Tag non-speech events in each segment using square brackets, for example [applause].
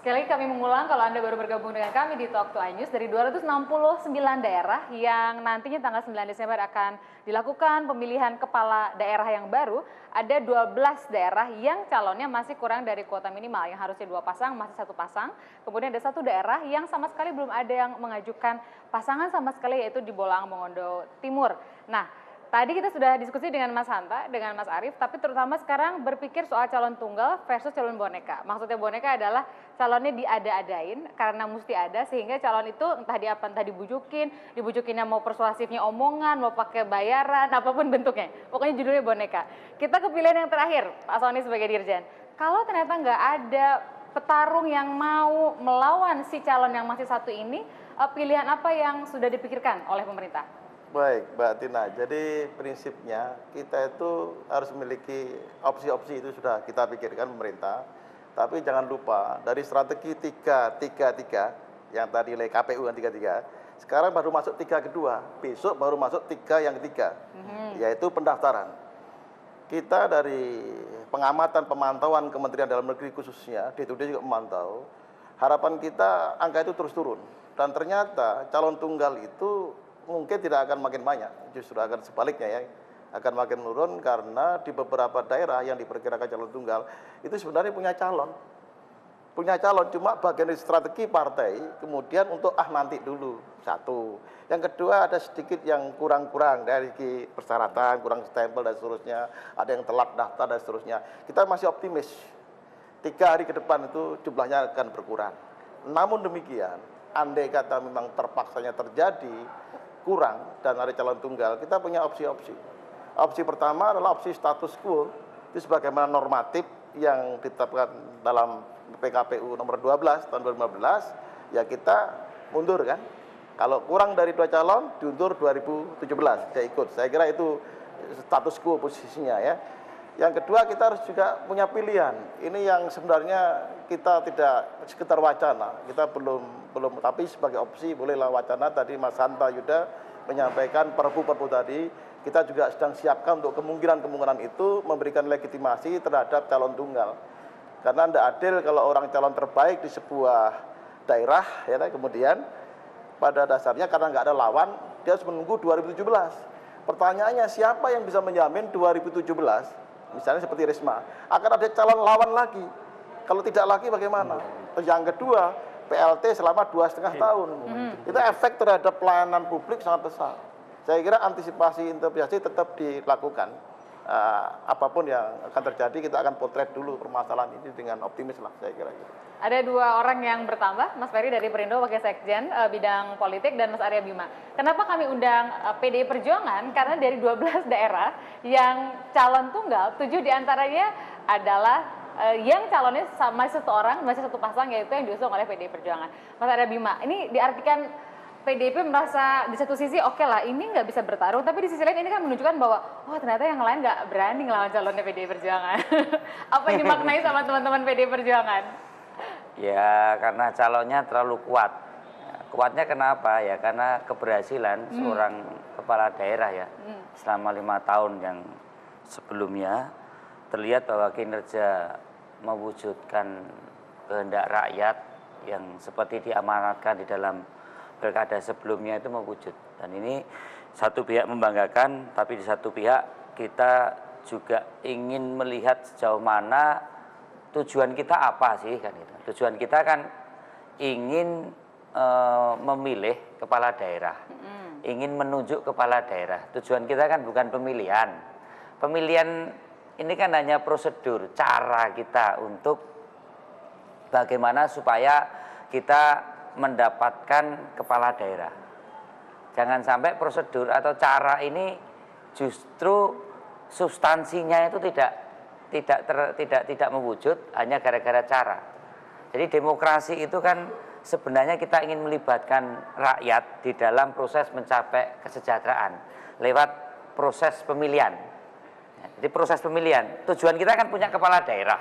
Sekali lagi kami mengulang kalau Anda baru bergabung dengan kami di Talk to iNews dari 269 daerah yang nantinya tanggal 9 Desember akan dilakukan pemilihan kepala daerah yang baru, ada 12 daerah yang calonnya masih kurang dari kuota minimal yang harusnya dua pasang masih satu pasang. Kemudian ada satu daerah yang sama sekali belum ada yang mengajukan pasangan sama sekali yaitu di Bolang Mongondo Timur. Nah, Tadi kita sudah diskusi dengan Mas Hanta, dengan Mas Arief, tapi terutama sekarang berpikir soal calon tunggal versus calon boneka. Maksudnya boneka adalah calonnya diada-adain karena mesti ada sehingga calon itu entah di apa entah dibujukin, dibujukinnya mau persuasifnya omongan, mau pakai bayaran, apa pun bentuknya. Pokoknya judulnya boneka. Kita ke pilihan yang terakhir, Pak Sony sebagai dirjen. Kalau ternyata nggak ada petarung yang mau melawan si calon yang masih satu ini, eh, pilihan apa yang sudah dipikirkan oleh pemerintah? Baik, Mbak Tina. Jadi prinsipnya kita itu harus memiliki opsi-opsi itu sudah kita pikirkan pemerintah. Tapi jangan lupa dari strategi tiga tiga tiga yang tadi oleh KPU yang tiga tiga, sekarang baru masuk tiga kedua, besok baru masuk tiga yang ketiga, mm-hmm. yaitu pendaftaran. Kita dari pengamatan pemantauan Kementerian Dalam Negeri khususnya, D2D juga memantau, harapan kita angka itu terus turun. Dan ternyata calon tunggal itu mungkin tidak akan makin banyak, justru akan sebaliknya ya, akan makin menurun karena di beberapa daerah yang diperkirakan calon tunggal itu sebenarnya punya calon, punya calon cuma bagian dari strategi partai kemudian untuk ah nanti dulu satu, yang kedua ada sedikit yang kurang-kurang dari persyaratan, kurang stempel dan seterusnya, ada yang telat daftar dan seterusnya. Kita masih optimis tiga hari ke depan itu jumlahnya akan berkurang. Namun demikian, andai kata memang terpaksanya terjadi kurang dan ada calon tunggal, kita punya opsi-opsi. Opsi pertama adalah opsi status quo, itu sebagaimana normatif yang ditetapkan dalam PKPU nomor 12 tahun 2015, ya kita mundur kan. Kalau kurang dari dua calon, diundur 2017, saya ikut. Saya kira itu status quo posisinya ya. Yang kedua kita harus juga punya pilihan. Ini yang sebenarnya kita tidak sekitar wacana, kita belum belum tapi sebagai opsi bolehlah wacana tadi Mas Hanta Yuda menyampaikan perpu-perpu tadi kita juga sedang siapkan untuk kemungkinan-kemungkinan itu memberikan legitimasi terhadap calon tunggal. Karena tidak adil kalau orang calon terbaik di sebuah daerah ya kemudian pada dasarnya karena nggak ada lawan dia harus menunggu 2017. Pertanyaannya siapa yang bisa menjamin 2017 misalnya seperti Risma akan ada calon lawan lagi kalau tidak lagi bagaimana? Yang kedua, PLT selama dua setengah tahun. Hmm. Itu efek terhadap pelayanan publik sangat besar. Saya kira antisipasi interpretasi tetap dilakukan. Uh, apa pun yang akan terjadi, kita akan potret dulu permasalahan ini dengan optimis lah, saya kira. Gitu. Ada dua orang yang bertambah, Mas Ferry dari Perindo, Wakil Sekjen, uh, bidang politik, dan Mas Arya Bima. Kenapa kami undang uh, PDI Perjuangan? Karena dari 12 daerah yang calon tunggal, tujuh di antaranya adalah uh, yang calonnya sama satu orang masih satu pasang yaitu yang diusung oleh PDI Perjuangan. Mas Arya Bima, ini diartikan PDIP merasa di satu sisi oke okay lah ini nggak bisa bertarung, tapi di sisi lain ini kan menunjukkan bahwa oh ternyata yang lain nggak berani ngelawan calonnya PDI Perjuangan. [laughs] Apa yang dimaknai sama teman-teman PDI Perjuangan? Ya karena calonnya terlalu kuat. Kuatnya kenapa ya? Karena keberhasilan hmm. seorang kepala daerah ya hmm. selama lima tahun yang sebelumnya terlihat bahwa kinerja mewujudkan kehendak rakyat yang seperti diamanatkan di dalam pilkada sebelumnya itu mewujud. Dan ini satu pihak membanggakan tapi di satu pihak kita juga ingin melihat sejauh mana tujuan kita apa sih kan itu tujuan kita kan ingin e, memilih kepala daerah mm. ingin menunjuk kepala daerah. Tujuan kita kan bukan pemilihan. Pemilihan ini kan hanya prosedur, cara kita untuk bagaimana supaya kita mendapatkan kepala daerah. Jangan sampai prosedur atau cara ini justru substansinya itu tidak tidak ter, tidak tidak mewujud hanya gara-gara cara. Jadi demokrasi itu kan sebenarnya kita ingin melibatkan rakyat di dalam proses mencapai kesejahteraan lewat proses pemilihan. Jadi proses pemilihan, tujuan kita kan punya kepala daerah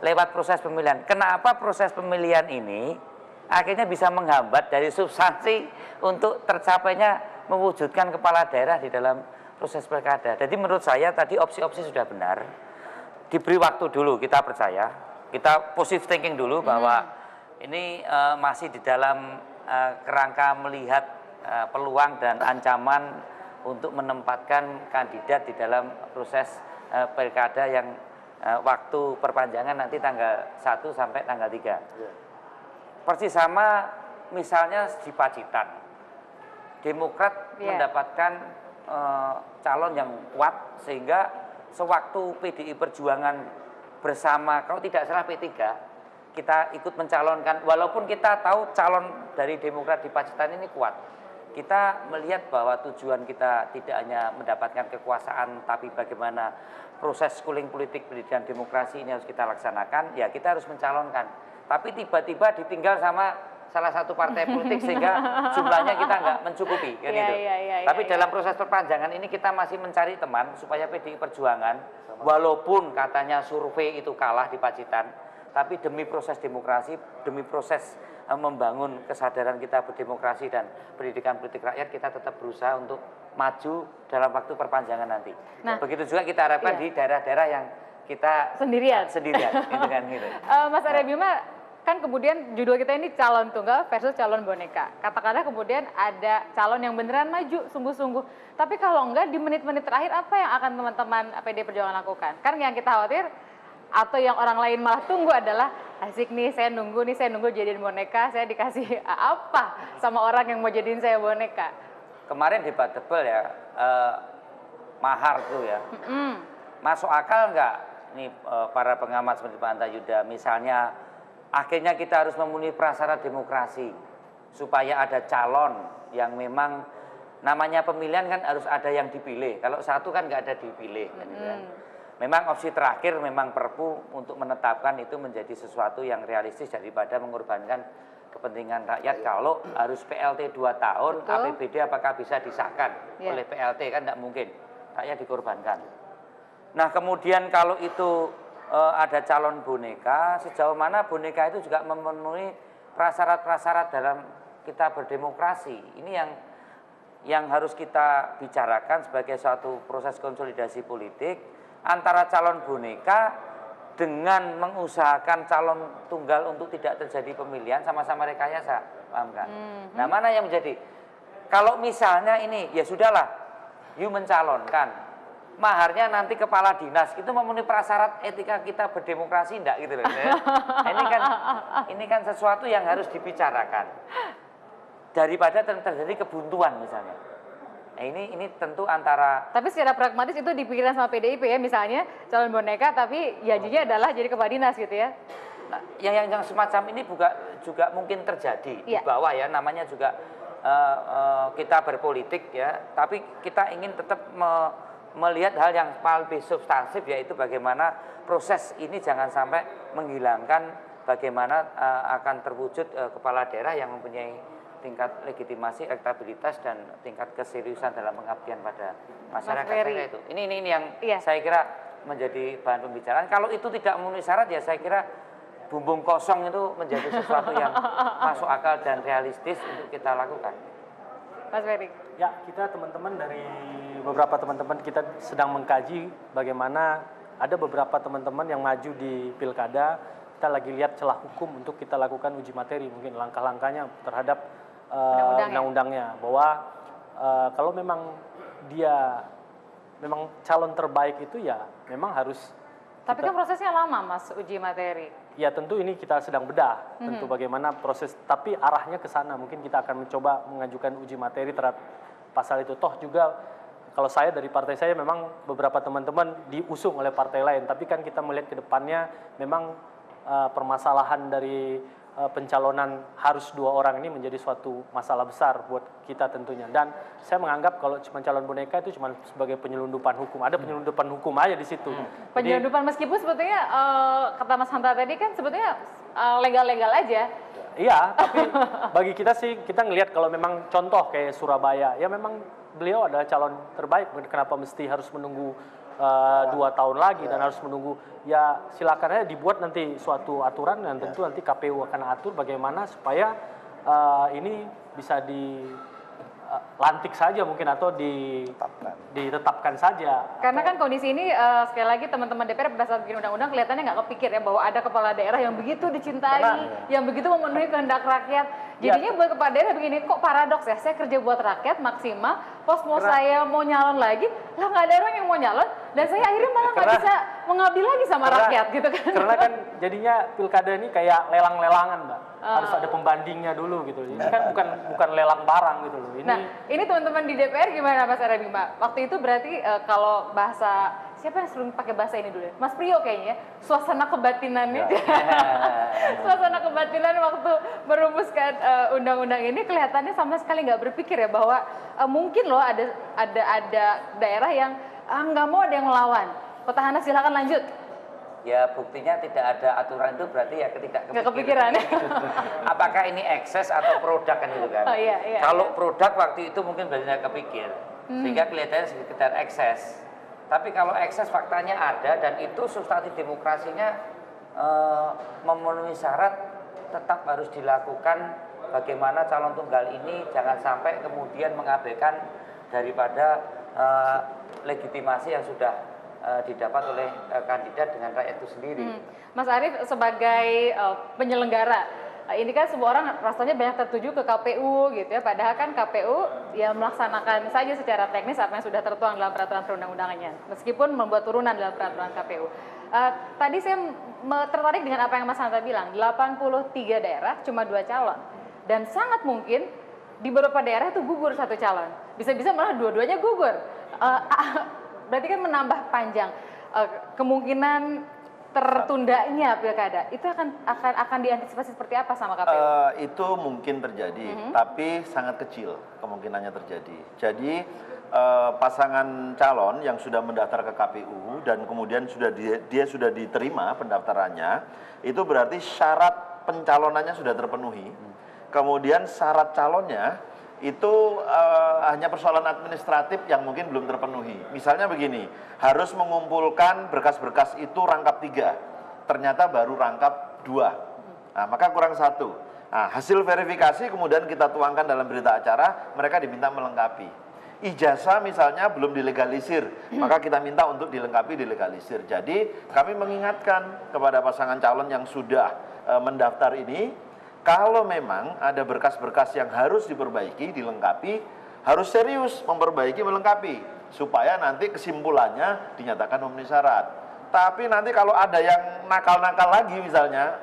lewat proses pemilihan. Kenapa proses pemilihan ini akhirnya bisa menghambat dari substansi untuk tercapainya mewujudkan kepala daerah di dalam proses pilkada. Jadi menurut saya tadi opsi-opsi sudah benar. Diberi waktu dulu kita percaya, kita positive thinking dulu bahwa hmm. ini eh, masih di dalam eh, kerangka melihat eh, peluang dan ancaman untuk menempatkan kandidat di dalam proses eh, pilkada yang eh, waktu perpanjangan nanti tanggal 1 sampai tanggal 3. Iya. Persis sama misalnya di Pacitan. Demokrat Iya. mendapatkan eh, calon yang kuat sehingga sewaktu PDI Perjuangan bersama kalau tidak salah P3 kita ikut mencalonkan walaupun kita tahu calon dari Demokrat di Pacitan ini kuat. Kita melihat bahwa tujuan kita tidak hanya mendapatkan kekuasaan tapi bagaimana proses schooling politik pendidikan demokrasi ini harus kita laksanakan, ya kita harus mencalonkan. Tapi tiba-tiba ditinggal sama salah satu partai politik sehingga [laughs] jumlahnya kita nggak mencukupi kan Iya, itu. iya, iya, Tapi iya, dalam proses perpanjangan ini kita masih mencari teman supaya PDI Perjuangan walaupun katanya survei itu kalah di Pacitan, tapi demi proses demokrasi, demi proses membangun kesadaran kita berdemokrasi dan pendidikan politik rakyat kita tetap berusaha untuk maju dalam waktu perpanjangan nanti. Nah, Begitu juga kita harapkan iya. di daerah-daerah yang kita Sendirian. sendirian [laughs] gitu kan gitu. Eh, Mas Arya Bima, kan kemudian judul kita ini calon tunggal versus calon boneka. Katakanlah kemudian ada calon yang beneran maju sungguh-sungguh. Tapi kalau enggak di menit-menit terakhir apa yang akan teman-teman PD Perjuangan lakukan? Kan yang kita khawatir atau yang orang lain malah tunggu adalah asik nih saya nunggu nih saya nunggu jadiin boneka saya dikasih [laughs] apa sama orang yang mau jadiin saya boneka Kemarin debatable ya, eh, mahar tuh ya. Mm, Masuk akal nggak nih eh, para pengamat seperti Pak Anta Yuda, misalnya akhirnya kita harus memenuhi prasyarat demokrasi supaya ada calon yang memang namanya pemilihan kan harus ada yang dipilih. Kalau satu kan nggak ada dipilih. kan gitu kan. Memang opsi terakhir memang perpu untuk menetapkan itu menjadi sesuatu yang realistis daripada mengorbankan kepentingan rakyat kalau harus PLT 2 tahun Betul. APBD apakah bisa disahkan Iya. oleh PLT kan tidak mungkin rakyat dikorbankan. Nah kemudian kalau itu eh, ada calon boneka, sejauh mana boneka itu juga memenuhi prasyarat-prasyarat dalam kita berdemokrasi. Ini yang yang harus kita bicarakan sebagai suatu proses konsolidasi politik antara calon boneka dengan mengusahakan calon tunggal untuk tidak terjadi pemilihan sama-sama rekayasa, paham kan? Nah mana yang menjadi kalau misalnya ini ya sudahlah, you mencalonkan, maharnya nanti kepala dinas itu memenuhi prasyarat etika kita berdemokrasi enggak gitu loh. Nah, ini kan ini kan sesuatu yang harus dibicarakan daripada ter- terjadi kebuntuan misalnya. Nah, ini ini tentu antara Tapi secara pragmatis itu dipikirkan sama PDIP ya misalnya calon boneka tapi janjinya adalah jadi kepala dinas gitu ya. Nah, yang, yang yang semacam ini juga juga mungkin terjadi di Iya. bawah ya namanya juga eh, eh, kita berpolitik ya tapi kita ingin tetap me- melihat hal yang paling lebih substansif yaitu bagaimana proses ini jangan sampai menghilangkan bagaimana eh, akan terwujud eh, kepala daerah yang mempunyai tingkat legitimasi, elektabilitas dan tingkat keseriusan dalam pengabdian pada masyarakat. Kira itu. Ini, ini ini yang Iya. saya kira menjadi bahan pembicaraan. Kalau itu tidak memenuhi syarat ya saya kira bumbung kosong itu menjadi sesuatu yang [laughs] masuk akal dan realistis untuk kita lakukan. Mas Ferry. Ya, kita teman-teman dari beberapa teman-teman kita sedang mengkaji bagaimana ada beberapa teman-teman yang maju di pilkada. Kita lagi lihat celah hukum untuk kita lakukan uji materi, mungkin langkah-langkahnya terhadap uh, Undang-undang ya? undang-undangnya. Bahwa uh, kalau memang dia memang calon terbaik itu ya memang harus Tapi kan prosesnya lama Mas uji materi. Ya tentu ini kita sedang bedah, tentu Mhm. bagaimana proses, tapi arahnya ke sana. Mungkin kita akan mencoba mengajukan uji materi terhadap pasal itu. Toh juga kalau saya dari partai saya memang beberapa teman-teman diusung oleh partai lain, tapi kan kita melihat ke depannya memang eh, permasalahan dari eh, pencalonan harus dua orang ini menjadi suatu masalah besar buat kita tentunya. Dan saya menganggap kalau cuma calon boneka itu cuma sebagai penyelundupan hukum. Ada penyelundupan hukum aja di situ. Jadi- Penyelundupan meskipun sebetulnya eh, kata Mas Hanta tadi kan sebetulnya eh, legal-legal aja. Iya, tapi bagi kita sih kita ngelihat kalau memang contoh kayak Surabaya, ya memang beliau adalah calon terbaik. Kenapa mesti harus menunggu uh, dua tahun lagi dan harus menunggu? Ya silakan aja dibuat nanti suatu aturan dan tentu nanti KPU akan atur bagaimana supaya uh, ini bisa di uh, lantik saja mungkin atau di Tetapkan. ditetapkan saja. Karena kan kondisi ini eh, sekali lagi teman-teman DPR pada saat bikin undang-undang kelihatannya nggak kepikir ya bahwa ada kepala daerah yang begitu dicintai, Karena- yang begitu memenuhi kehendak rakyat. Jadinya buat kepala daerah begini kok paradoks ya, saya kerja buat rakyat maksimal, pos mau Karena- saya mau nyalon lagi, lah nggak ada orang yang mau nyalon, dan saya akhirnya malah nggak bisa mengabdi lagi sama Karena- rakyat gitu kan. Karena kan jadinya pilkada ini kayak lelang-lelangan, Mbak. Ah. Harus ada pembandingnya dulu gitu. Ini kan bukan bukan lelang barang gitu loh. Ini Nah, ini teman-teman di DPR gimana Mas Arabima? Waktu itu berarti eh, kalau bahasa siapa yang sering pakai bahasa ini dulu ya? Mas Priyo kayaknya. ya? Suasana kebatinannya. [laughs] Suasana kebatinan waktu merumuskan eh, undang-undang ini kelihatannya sama sekali nggak berpikir ya bahwa eh, mungkin loh ada ada ada daerah yang nggak mau ada yang melawan. Petahana silakan lanjut. Ya buktinya tidak ada aturan itu berarti ya ketika Nggak kepikiran. [laughs] Apakah ini ekses atau produk kan itu kan? Oh, iya, iya, Kalau produk waktu itu mungkin berarti tidak kepikir, Hmm. sehingga kelihatannya sekitar ekses. Tapi kalau ekses faktanya ada dan itu substansi demokrasinya eh, memenuhi syarat, tetap harus dilakukan. Bagaimana calon tunggal ini jangan sampai kemudian mengabaikan daripada eh, legitimasi yang sudah eh, didapat oleh eh, kandidat dengan rakyat itu sendiri. Hmm. Mas Arief sebagai eh, penyelenggara, ini kan semua orang rasanya banyak tertuju ke KPU gitu ya. Padahal kan KPU ya melaksanakan saja secara teknis apa yang sudah tertuang dalam peraturan perundang-undangannya. Meskipun membuat turunan dalam peraturan KPU. Tadi saya tertarik dengan apa yang Mas Hanta bilang, 83 daerah cuma dua calon. Dan sangat mungkin di beberapa daerah itu gugur satu calon. Bisa-bisa malah dua-duanya gugur. Eh, berarti kan menambah panjang eh, kemungkinan tertundanya pilkada. Itu akan akan akan diantisipasi seperti apa sama KPU? Eh, itu mungkin terjadi, Mhm. tapi sangat kecil kemungkinannya terjadi. Jadi eh, pasangan calon yang sudah mendaftar ke KPU dan kemudian sudah dia, dia sudah diterima pendaftarannya, itu berarti syarat pencalonannya sudah terpenuhi. Kemudian syarat calonnya itu eh, hanya persoalan administratif yang mungkin belum terpenuhi. Misalnya begini, harus mengumpulkan berkas-berkas itu rangkap tiga, ternyata baru rangkap dua. Nah, maka kurang satu. Nah, hasil verifikasi kemudian kita tuangkan dalam berita acara, mereka diminta melengkapi. Ijazah misalnya belum dilegalisir, maka kita minta untuk dilengkapi dilegalisir. Jadi kami mengingatkan kepada pasangan calon yang sudah eh, mendaftar ini, kalau memang ada berkas-berkas yang harus diperbaiki, dilengkapi, harus serius memperbaiki, melengkapi, supaya nanti kesimpulannya dinyatakan memenuhi syarat. Tapi nanti kalau ada yang nakal-nakal lagi misalnya,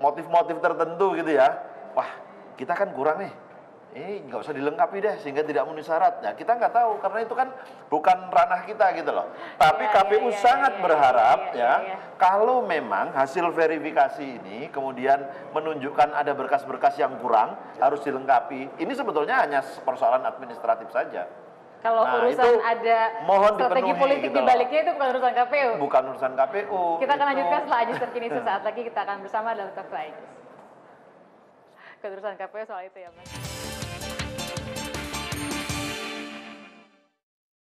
motif-motif tertentu gitu ya, wah kita kan kurang nih, ini nggak usah dilengkapi deh sehingga tidak memenuhi syarat. Nah kita nggak tahu karena itu kan bukan ranah kita gitu loh. Tapi Iya, KPU iya, iya, sangat iya, berharap iya, ya iya. kalau memang hasil verifikasi ini kemudian menunjukkan ada berkas-berkas yang kurang harus dilengkapi. Ini sebetulnya hanya persoalan administratif saja. Kalau Nah, urusan itu ada mohon strategi dipenuhi politik gitu di loh. baliknya itu bukan urusan KPU. Bukan urusan KPU. Kita akan itu- lanjutkan setelah Ajis terkini sesaat lagi kita akan bersama dalam Talk Ajis. Keterusan KPU soal itu ya Mas.